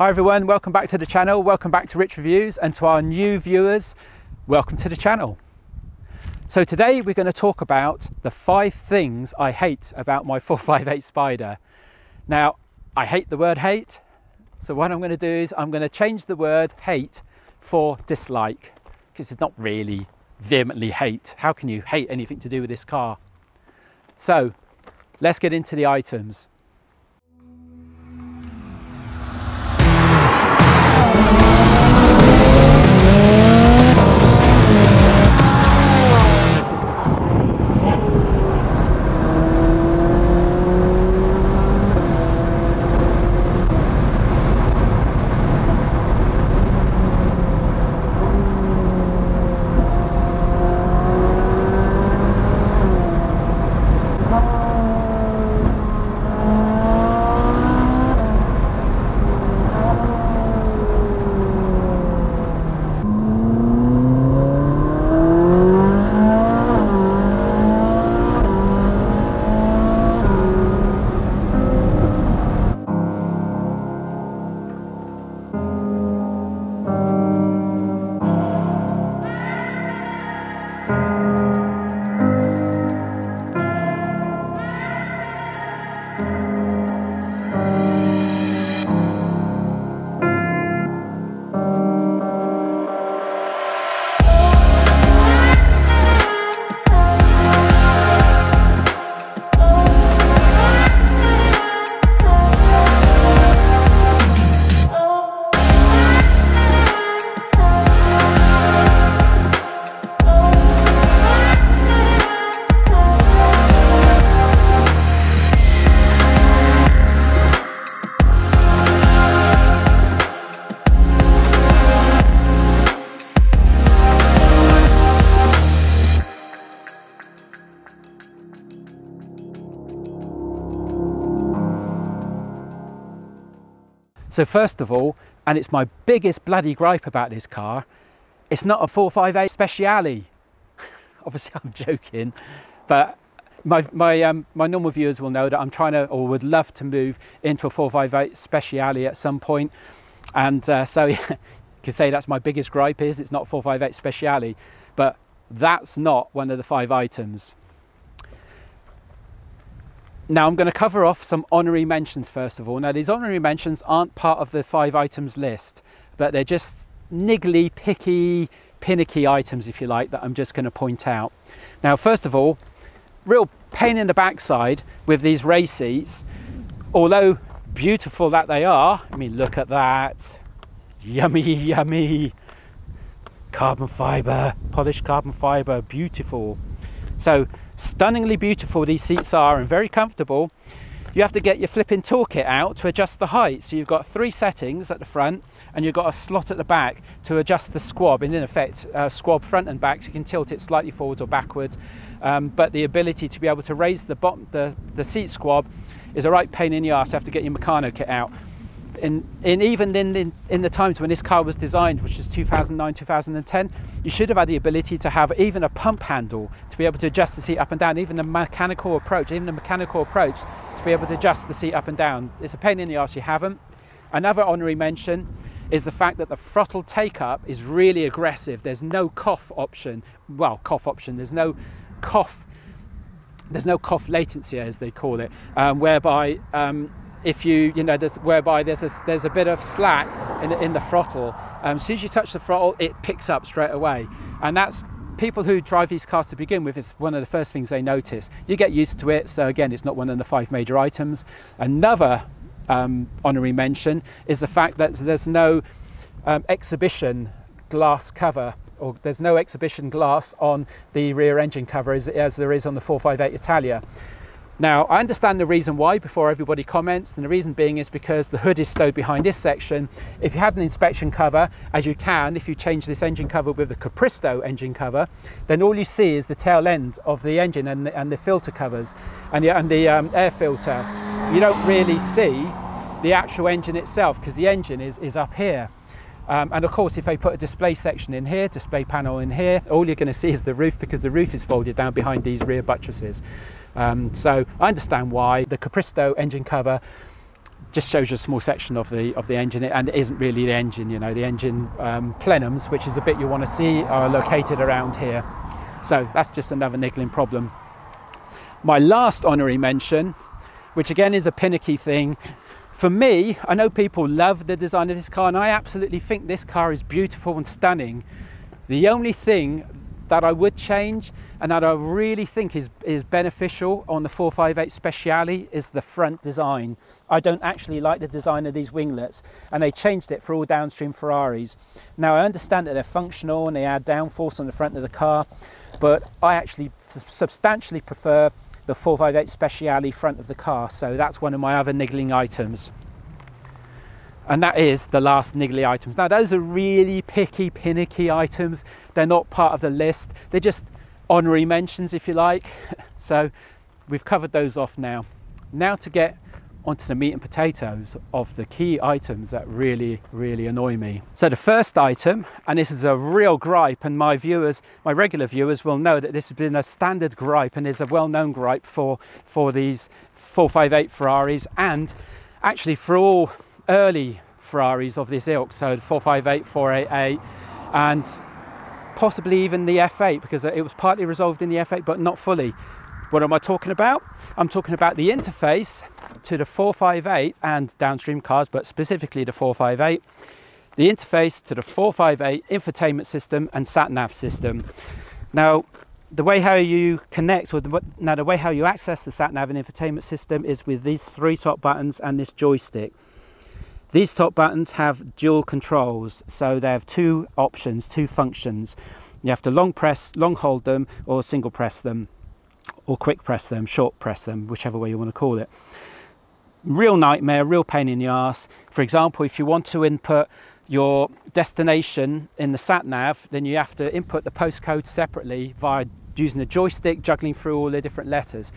Hi everyone, welcome back to the channel, welcome back to Rich Reviews and to our new viewers, welcome to the channel. So today we're going to talk about the five things I hate about my 458 Spider. Now, I hate the word hate, so what I'm going to do is I'm going to change the word hate for dislike, because it's not really vehemently hate. How can you hate anything to do with this car? So, let's get into the items. So first of all, and it's my biggest bloody gripe about this car, it's not a 458 Speciale. Obviously I'm joking, but my, my, um, my normal viewers will know that I'm trying to, or would love to move into a 458 Speciale at some point. And uh, so you can say that's my biggest gripe is it's not 458 Speciale, but that's not one of the five items. Now I'm going to cover off some honorary mentions first of all. Now these honorary mentions aren't part of the five items list, but they're just niggly, picky, pinicky items if you like that I'm just going to point out. Now first of all, real pain in the backside with these race seats, although beautiful that they are, I mean look at that, yummy yummy, carbon fibre, polished carbon fibre, beautiful. So Stunningly beautiful these seats are and very comfortable. You have to get your flipping toolkit out to adjust the height. So you've got three settings at the front and you've got a slot at the back to adjust the squab and in effect uh, squab front and back so you can tilt it slightly forwards or backwards. Um, but the ability to be able to raise the bottom, the, the seat squab is a right pain in the ass You have to get your Meccano kit out in, in even in, in, in, the times when this car was designed, which is 2009, 2010, you should have had the ability to have even a pump handle to be able to adjust the seat up and down, even the mechanical approach, even the mechanical approach to be able to adjust the seat up and down. It's a pain in the ass you haven't. Another honorary mention is the fact that the throttle take up is really aggressive. There's no cough option. Well, cough option, there's no cough there's no cough latency as they call it um, whereby um, if you, you know, there's, whereby there's a, there's a bit of slack in the, in the throttle. Um, as soon as you touch the throttle, it picks up straight away. And that's people who drive these cars to begin with is one of the first things they notice. You get used to it. So again, it's not one of the five major items. Another um, honorary mention is the fact that there's no um, exhibition glass cover or there's no exhibition glass on the rear engine cover as, as there is on the 458 Italia. Now, I understand the reason why before everybody comments, and the reason being is because the hood is stowed behind this section. If you had an inspection cover, as you can, if you change this engine cover with the Capristo engine cover, then all you see is the tail end of the engine and the, and the filter covers and the, and the um, air filter. You don't really see the actual engine itself because the engine is, is up here. Um, and of course, if they put a display section in here, display panel in here, all you're going to see is the roof because the roof is folded down behind these rear buttresses. Um, so I understand why. The Capristo engine cover just shows you a small section of the of the engine. And it isn't really the engine you know. The engine um, plenums which is the bit you want to see are located around here. So that's just another niggling problem. My last honorary mention which again is a pinicky thing. For me i know people love the design of this car and i absolutely think this car is beautiful and stunning. The only thing that I would change and that I really think is, is beneficial on the 458 Speciale is the front design. I don't actually like the design of these winglets and they changed it for all downstream Ferraris. Now I understand that they're functional and they add downforce on the front of the car, but I actually substantially prefer the 458 Speciale front of the car. So that's one of my other niggling items and that is the last niggly items. Now those are really picky, pinicky items. They're not part of the list. They're just honorary mentions if you like. So we've covered those off now. Now to get onto the meat and potatoes of the key items that really, really annoy me. So the first item, and this is a real gripe, and my viewers, my regular viewers will know that this has been a standard gripe and is a well-known gripe for, for these 458 Ferraris and actually for all early Ferraris of this ilk, so the 458, 488, and possibly even the F8 because uh, it was partly resolved in the F8 but not fully. What am I talking about? I'm talking about the interface to the 458 and downstream cars, but specifically the 458, the interface to the 458 infotainment system and sat nav system. Now, the way how you connect or the, now the way how you access the sat nav and infotainment system is with these three top buttons and this joystick. These top buttons have dual controls, so they have two options, two functions. You have to long press, long hold them, or single press them, or quick press them, short press them, whichever way you want to call it. Real nightmare, real pain in the ass. For example, if you want to input your destination in the sat nav, then you have to input the postcode separately via using the joystick, juggling through all the different letters.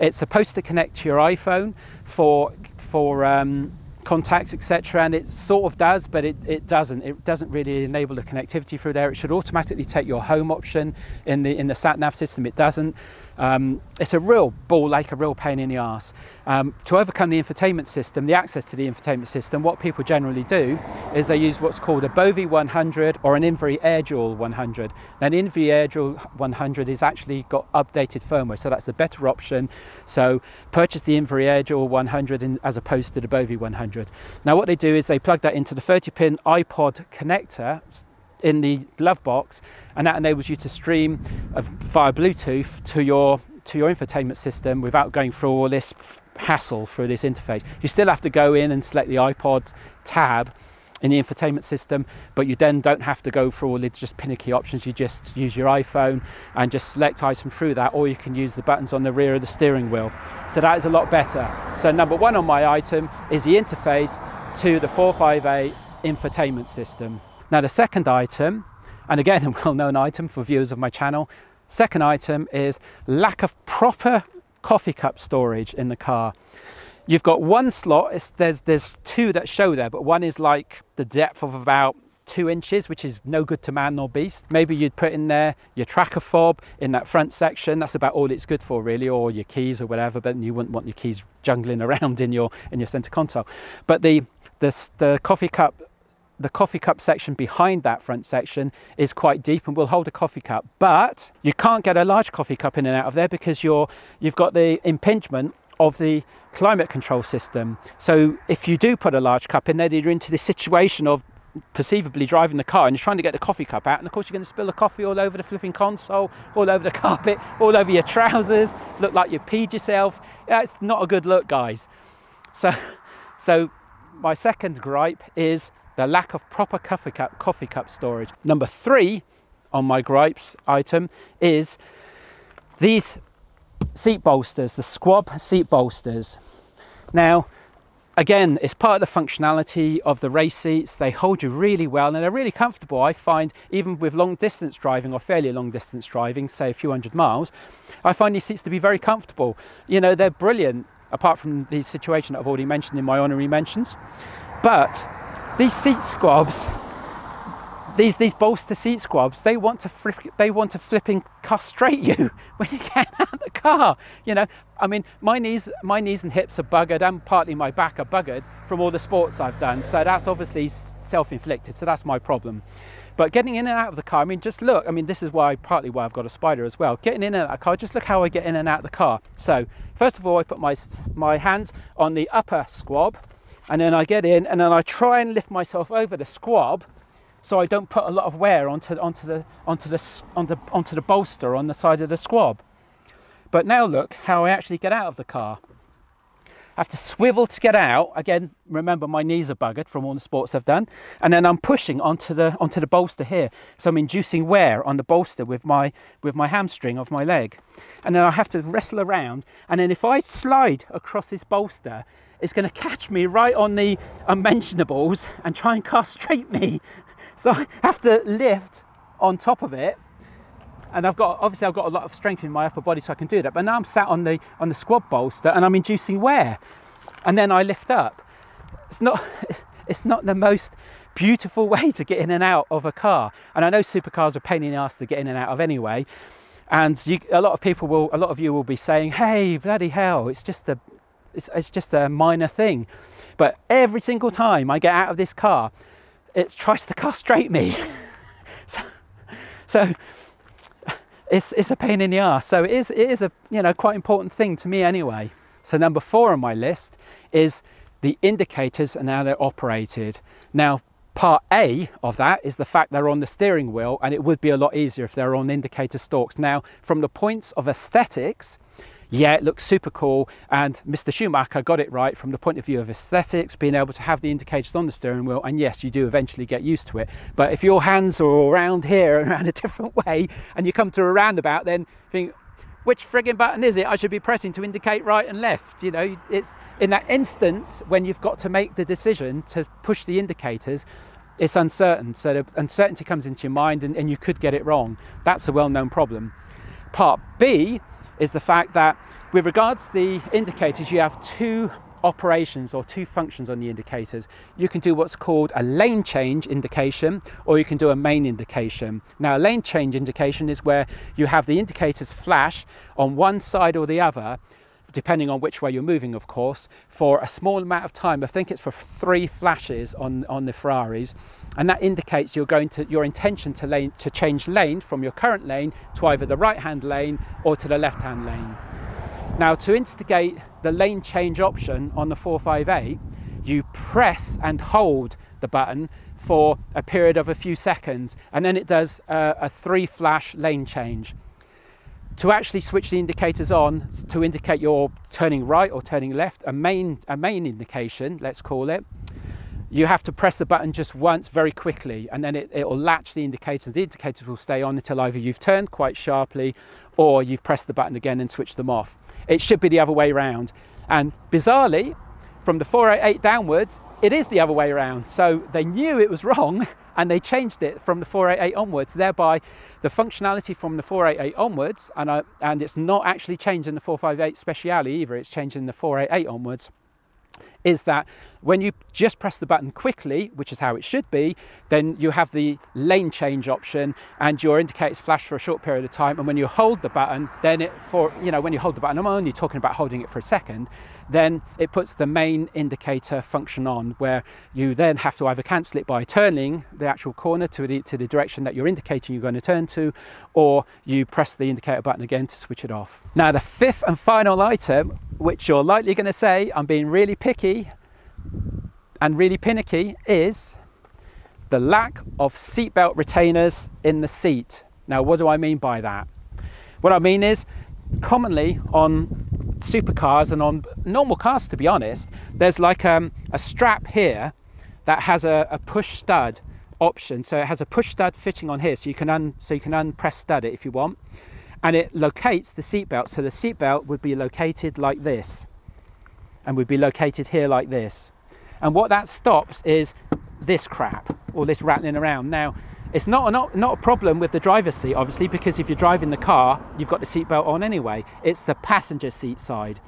It's supposed to connect to your iPhone for for um, contacts etc and it sort of does but it, it doesn't. It doesn't really enable the connectivity through there. It should automatically take your home option in the in the sat nav system. It doesn't um, it's a real ball like a real pain in the ass. Um, to overcome the infotainment system, the access to the infotainment system, what people generally do is they use what's called a Bovie 100 or an Invery AirDual 100. Now, an Invery AirDual 100 is actually got updated firmware, so that's a better option. So purchase the Invery AirDual 100 in, as opposed to the Bovie 100. Now, what they do is they plug that into the 30-pin iPod connector in the glove box and that enables you to stream uh, via Bluetooth to your to your infotainment system without going through all this hassle through this interface. You still have to go in and select the iPod tab in the infotainment system, but you then don't have to go through all the just pinicky options. You just use your iPhone and just select item through that, or you can use the buttons on the rear of the steering wheel. So that is a lot better. So number one on my item is the interface to the 458 infotainment system. Now the second item, and again a well-known item for viewers of my channel, second item is lack of proper coffee cup storage in the car. You've got one slot, there's, there's two that show there, but one is like the depth of about two inches, which is no good to man nor beast. Maybe you'd put in there your tracker fob in that front section. That's about all it's good for really, or your keys or whatever, but you wouldn't want your keys jungling around in your, in your center console. But the, the, the coffee cup the coffee cup section behind that front section is quite deep and will hold a coffee cup. But you can't get a large coffee cup in and out of there because you're you've got the impingement of the climate control system. So if you do put a large cup in there you're into this situation of perceivably driving the car and you're trying to get the coffee cup out. And of course you're going to spill the coffee all over the flipping console all over the carpet all over your trousers look like you peed yourself. Yeah, it's not a good look guys. So so my second gripe is the lack of proper coffee cup, coffee cup storage. Number three on my gripes item is these seat bolsters, the Squab seat bolsters. Now, again, it's part of the functionality of the race seats. They hold you really well and they're really comfortable. I find even with long distance driving or fairly long distance driving, say a few hundred miles, I find these seats to be very comfortable. You know, they're brilliant apart from the situation I've already mentioned in my honorary mentions. But these seat squabs, these these bolster seat squabs they want to flip, they want to flipping castrate you when you get out of the car you know? I mean my knees my knees and hips are buggered and partly my back are buggered from all the sports i've done so that's obviously self-inflicted so that's my problem. But getting in and out of the car i mean just look i mean this is why partly why i've got a spider as well. Getting in and out of the car just look how i get in and out of the car. So first of all i put my my hands on the upper squab and then i get in and then i try and lift myself over the squab so I don't put a lot of wear onto, onto, the, onto, the, onto, onto the bolster on the side of the squab. But now look how I actually get out of the car. I have to swivel to get out. Again, remember my knees are buggered from all the sports I've done. And then I'm pushing onto the, onto the bolster here. So I'm inducing wear on the bolster with my, with my hamstring of my leg. And then I have to wrestle around. And then if I slide across this bolster, it's going to catch me right on the unmentionables and try and castrate me so I have to lift on top of it. And I've got, obviously I've got a lot of strength in my upper body so I can do that. But now I'm sat on the, on the squab bolster and I'm inducing wear. And then I lift up. It's not, it's, it's not the most beautiful way to get in and out of a car. And I know supercars are pain in the ass to get in and out of anyway. And you, a lot of people will, a lot of you will be saying, hey, bloody hell, it's just a, it's, it's just a minor thing. But every single time I get out of this car, it tries to castrate me. so, so it's, it's a pain in the ass. So it is, it is a you know quite important thing to me anyway. So number four on my list is the indicators and how they're operated. Now part A of that is the fact they're on the steering wheel and it would be a lot easier if they're on indicator stalks. Now from the points of aesthetics, yeah, it looks super cool. And Mr. Schumacher got it right from the point of view of aesthetics, being able to have the indicators on the steering wheel. And yes, you do eventually get used to it. But if your hands are around here and around a different way, and you come to a roundabout, then think, which frigging button is it I should be pressing to indicate right and left? You know, it's in that instance when you've got to make the decision to push the indicators, it's uncertain. So the uncertainty comes into your mind and, and you could get it wrong. That's a well known problem. Part B is the fact that with regards to the indicators, you have two operations or two functions on the indicators. You can do what's called a lane change indication or you can do a main indication. Now a lane change indication is where you have the indicators flash on one side or the other depending on which way you're moving, of course, for a small amount of time. I think it's for three flashes on, on the Ferraris, and that indicates you're going to your intention to lane to change lane from your current lane to either the right-hand lane or to the left-hand lane. Now, to instigate the lane change option on the 458, you press and hold the button for a period of a few seconds, and then it does a, a three flash lane change to actually switch the indicators on to indicate you're turning right or turning left, a main, a main indication, let's call it, you have to press the button just once very quickly and then it, it will latch the indicators. The indicators will stay on until either you've turned quite sharply or you've pressed the button again and switched them off. It should be the other way around. And bizarrely, from the 488 downwards, it is the other way around. So they knew it was wrong and they changed it from the 488 onwards, thereby the functionality from the 488 onwards, and, uh, and it's not actually changing the 458 Speciale either, it's changing the 488 onwards, is that when you just press the button quickly, which is how it should be, then you have the lane change option and your indicators flash for a short period of time. And when you hold the button, then it for, you know, when you hold the button, I'm only talking about holding it for a second, then it puts the main indicator function on where you then have to either cancel it by turning the actual corner to the, to the direction that you're indicating you're going to turn to, or you press the indicator button again to switch it off. Now, the fifth and final item, which you're likely going to say, I'm being really picky, and really pinicky is the lack of seatbelt retainers in the seat. Now, what do I mean by that? What I mean is, commonly on supercars and on normal cars, to be honest, there's like um, a strap here that has a, a, push stud option. So it has a push stud fitting on here, so you can un, so you can unpress stud it if you want, and it locates the seatbelt. So the seatbelt would be located like this, and we'd be located here like this. And what that stops is this crap, all this rattling around. Now, it's not, not, not a problem with the driver's seat, obviously, because if you're driving the car, you've got the seatbelt on anyway. It's the passenger seat side.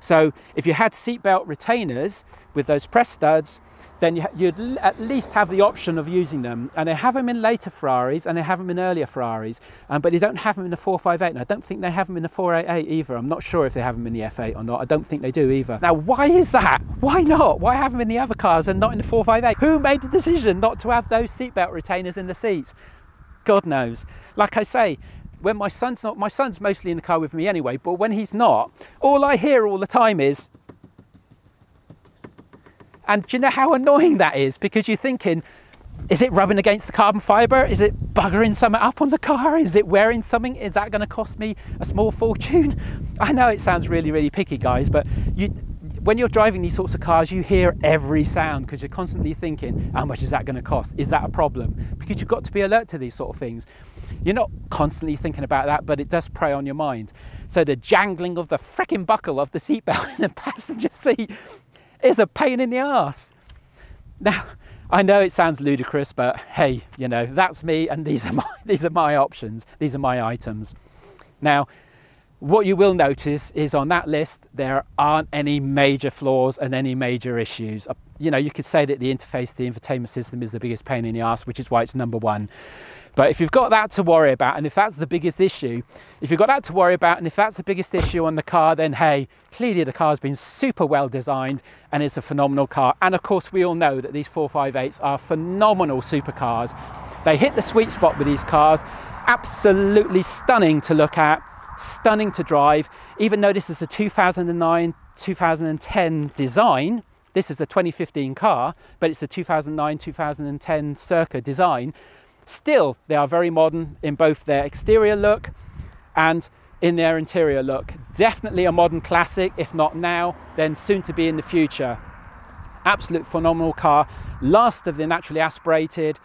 So if you had seatbelt retainers with those press studs, then you'd at least have the option of using them. And they have them in later Ferraris and they have them in earlier Ferraris, um, but they don't have them in the 458. And I don't think they have them in the 488 either. I'm not sure if they have them in the F8 or not. I don't think they do either. Now, why is that? Why not? Why have them in the other cars and not in the 458? Who made the decision not to have those seatbelt retainers in the seats? God knows. Like I say, when my son's not, my son's mostly in the car with me anyway, but when he's not, all I hear all the time is, and do you know how annoying that is? Because you're thinking, is it rubbing against the carbon fibre? Is it buggering something up on the car? Is it wearing something? Is that going to cost me a small fortune? I know it sounds really, really picky, guys, but you, when you're driving these sorts of cars, you hear every sound because you're constantly thinking, how much is that going to cost? Is that a problem? Because you've got to be alert to these sort of things. You're not constantly thinking about that, but it does prey on your mind. So the jangling of the freaking buckle of the seatbelt in the passenger seat is a pain in the ass. Now, I know it sounds ludicrous, but hey, you know, that's me and these are my, these are my options. These are my items. Now, what you will notice is on that list, there aren't any major flaws and any major issues. Uh, you know, you could say that the interface the infotainment system is the biggest pain in the ass, which is why it's number one. But if you've got that to worry about, and if that's the biggest issue, if you've got that to worry about, and if that's the biggest issue on the car, then hey, clearly the car's been super well designed and it's a phenomenal car. And of course, we all know that these 458s are phenomenal supercars. They hit the sweet spot with these cars, absolutely stunning to look at, stunning to drive. Even though this is a 2009 2010 design, this is a 2015 car, but it's a 2009 2010 circa design. Still, they are very modern in both their exterior look and in their interior look. Definitely a modern classic, if not now, then soon to be in the future. Absolute phenomenal car, last of the naturally aspirated.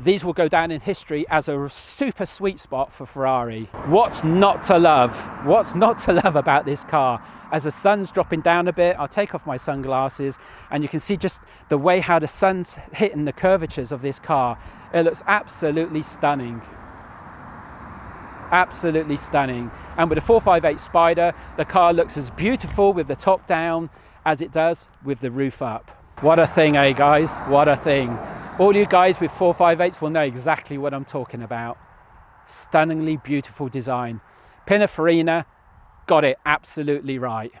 These will go down in history as a super sweet spot for Ferrari. What's not to love? What's not to love about this car? As the sun's dropping down a bit, I'll take off my sunglasses and you can see just the way how the sun's hitting the curvatures of this car it looks absolutely stunning. Absolutely stunning. And with a 458 Spider, the car looks as beautiful with the top down as it does with the roof up. What a thing, eh guys? What a thing. All you guys with 458s will know exactly what I'm talking about. Stunningly beautiful design. Pininfarina got it absolutely right.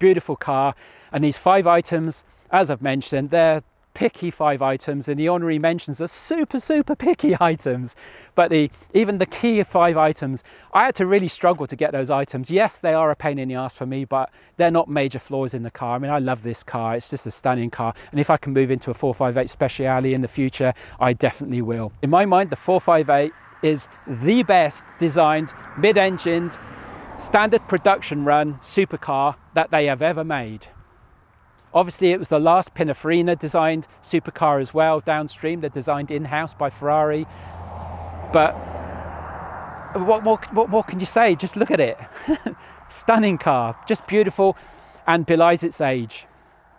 Beautiful car. And these five items, as I've mentioned, they're picky five items and the honorary mentions are super super picky items. But the even the key five items i had to really struggle to get those items. Yes they are a pain in the ass for me but they're not major flaws in the car. I mean i love this car. It's just a stunning car. And if i can move into a 458 speciale in the future i definitely will. In my mind the 458 is the best designed mid-engined standard production run supercar that they have ever made Obviously, it was the last Pininfarina designed supercar as well, downstream. They're designed in-house by Ferrari. But what more, what more can you say? Just look at it. Stunning car, just beautiful and belies its age.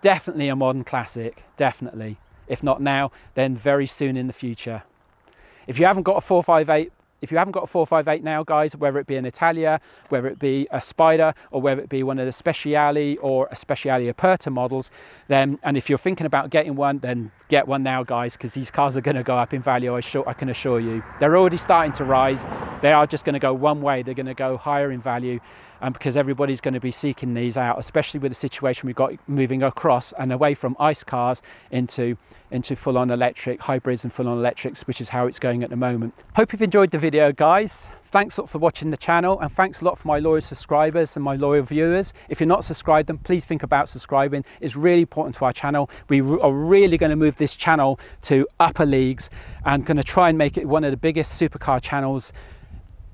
Definitely a modern classic, definitely. If not now, then very soon in the future. If you haven't got a 458 if you haven't got a 458 now, guys, whether it be an Italia, whether it be a Spider, or whether it be one of the Speciale or a Speciale Aperta models, then, and if you're thinking about getting one, then get one now, guys, because these cars are going to go up in value, I can assure you. They're already starting to rise. They are just going to go one way. They're going to go higher in value um, because everybody's going to be seeking these out, especially with the situation we've got moving across and away from ICE cars into, into full-on electric, hybrids and full-on electrics, which is how it's going at the moment. Hope you've enjoyed the video, guys. Thanks a lot for watching the channel and thanks a lot for my loyal subscribers and my loyal viewers. If you're not subscribed, then please think about subscribing. It's really important to our channel. We are really going to move this channel to upper leagues and going to try and make it one of the biggest supercar channels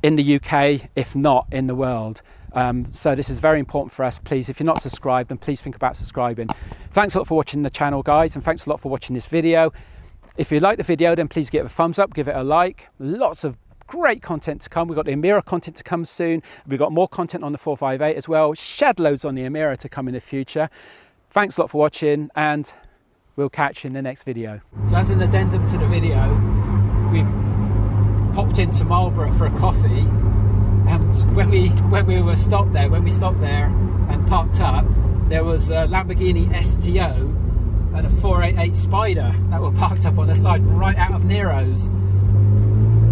in the UK, if not in the world. Um, so this is very important for us. Please, if you're not subscribed, then please think about subscribing. Thanks a lot for watching the channel, guys, and thanks a lot for watching this video. If you like the video, then please give it a thumbs up, give it a like. Lots of great content to come. We've got the Emira content to come soon. We've got more content on the 458 as well. Shed loads on the Emira to come in the future. Thanks a lot for watching, and we'll catch you in the next video. So as an addendum to the video, we popped into Marlborough for a coffee and when we when we were stopped there, when we stopped there and parked up, there was a Lamborghini STO and a 488 Spider that were parked up on the side right out of Nero's.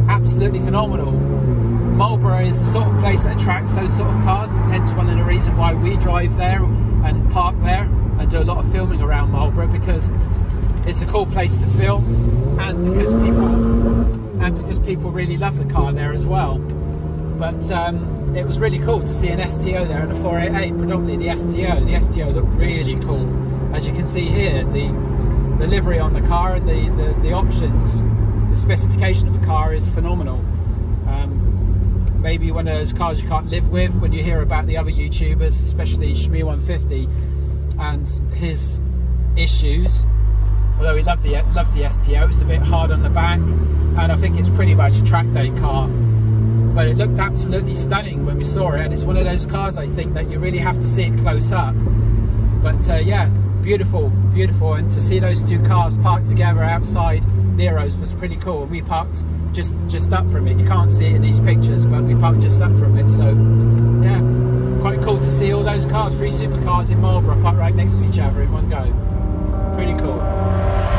Absolutely phenomenal. Marlborough is the sort of place that attracts those sort of cars, hence one of the reasons why we drive there and park there and do a lot of filming around Marlborough because it's a cool place to film and because people and because people really love the car there as well. But um, it was really cool to see an STO there and a 488, predominantly the STO. The STO looked really cool. As you can see here, the, the livery on the car and the, the, the options, the specification of the car is phenomenal. Um, maybe one of those cars you can't live with when you hear about the other YouTubers, especially Shmee150 and his issues. Although he loved the, loves the STO, it's a bit hard on the back, and I think it's pretty much a track day car but it looked absolutely stunning when we saw it and it's one of those cars I think that you really have to see it close up. But uh, yeah beautiful beautiful and to see those two cars parked together outside Nero's was pretty cool. We parked just just up from it. You can't see it in these pictures but we parked just up from it so yeah quite cool to see all those cars three supercars in Marlborough parked right next to each other in one go. Pretty cool